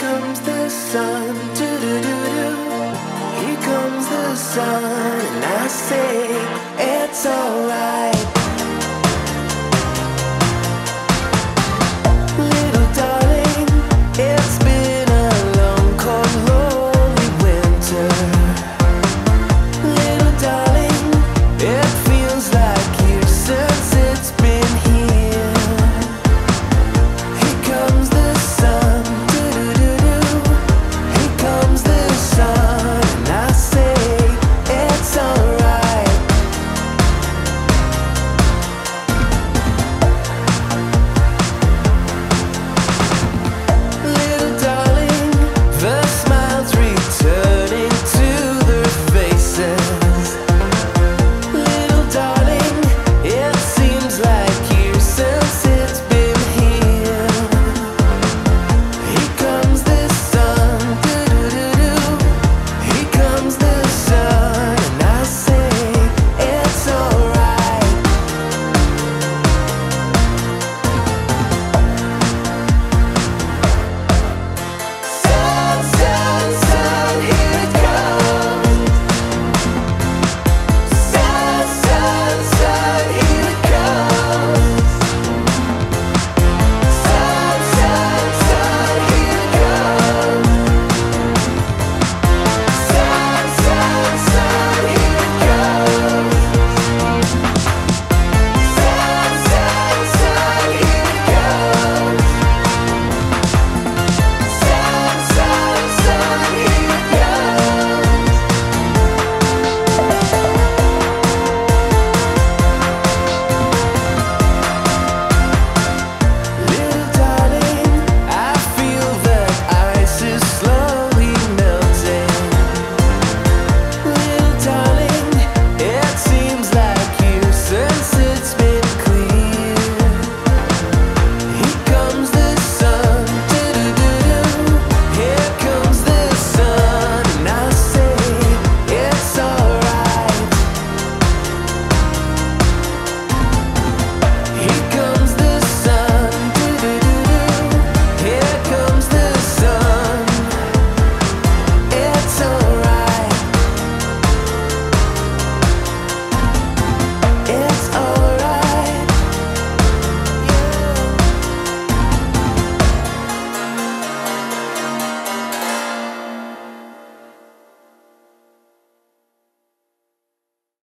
Here comes the sun, doo doo doo doo. Here comes the sun, and I say it's alright.